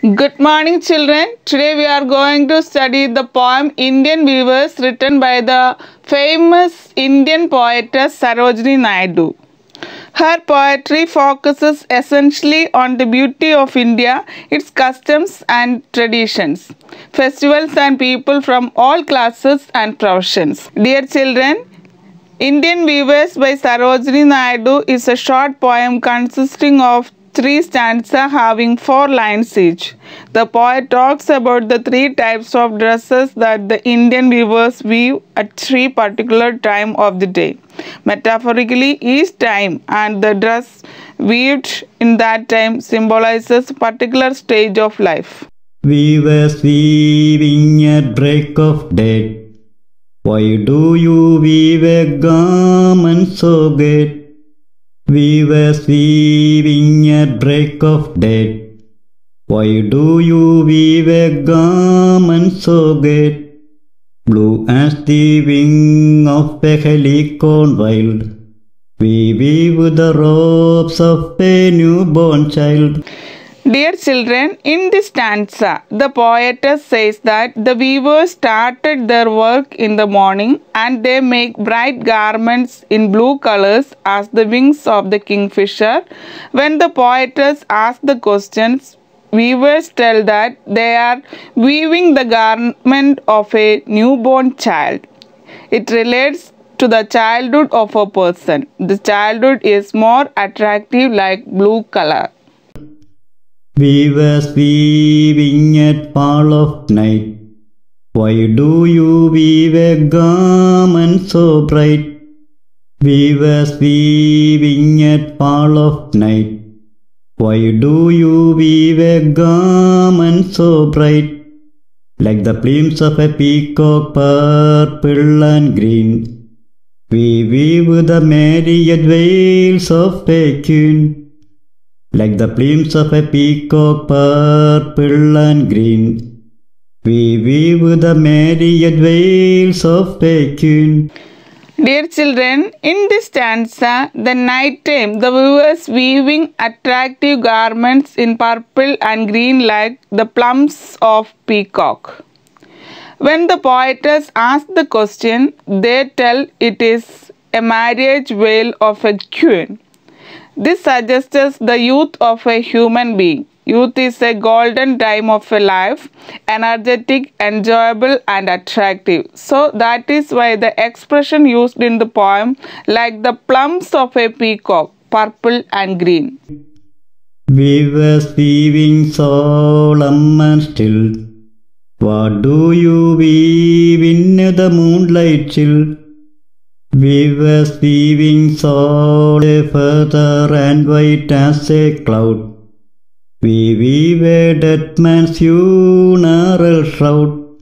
Good morning, children. Today we are going to study the poem Indian Weavers written by the famous Indian poetess Sarojini Naidu. Her poetry focuses essentially on the beauty of India, its customs and traditions, festivals, and people from all classes and professions. Dear children, Indian Weavers by Sarojini Naidu is a short poem consisting of three stanzas having four lines each. The poet talks about the three types of dresses that the Indian weavers weave at three particular time of the day. Metaphorically, each time and the dress weaved in that time symbolizes particular stage of life. Weavers weaving at break of day. Why do you weave a garment so great? were weaving at break of day. Why do you weave a garment so great? Blue as the wing of a halcyon wild. We weave the robes of a newborn child. Dear children, in this stanza, the poetess says that the weavers started their work in the morning and they make bright garments in blue colors as the wings of the kingfisher. When the poetess asks the questions, weavers tell that they are weaving the garment of a newborn child. It relates to the childhood of a person. The childhood is more attractive like blue color. Weavers sleeping at fall of night. Why do you weave a garment so bright? We were sleeping at fall of night. Why do you weave a garment so bright? Like the plumes of a peacock, purple and green. We weave the myriad veils of a queen. Like the plumes of a peacock, purple and green. We weave the myriad veils of a queen. Dear children, in this stanza, the night time, the weavers weaving attractive garments in purple and green like the plums of peacock. When the poetess asks the question, they tell it is a marriage veil of a queen. This suggests the youth of a human being. Youth is a golden time of a life, energetic, enjoyable, and attractive. So, that is why the expression used in the poem, like the plums of a peacock, purple and green. Weavers weaving solemn and still. What do you weave in the moonlight chill? Weavers weaving soul a feather and white as a cloud. We weave a dead man's funeral shroud.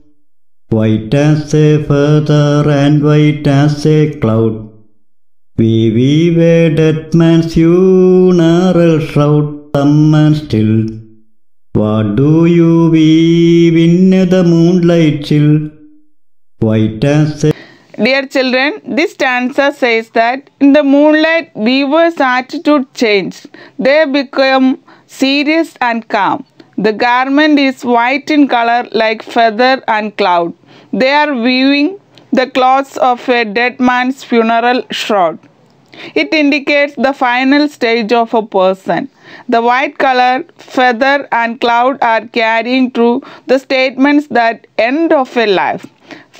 White as a feather and white as a cloud. We weave a dead man's funeral shroud. Some and still. What do you weave in the moonlight chill? White as a Dear children, this stanza says that in the moonlight, weavers' attitude changed. They become serious and calm. The garment is white in color like feather and cloud. They are weaving the cloths of a dead man's funeral shroud. It indicates the final stage of a person. The white color, feather, and cloud are carrying through the statements that end of a life.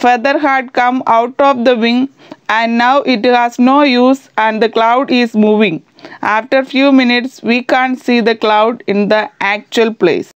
Feather had come out of the wing and now it has no use and the cloud is moving. After few minutes we can't see the cloud in the actual place.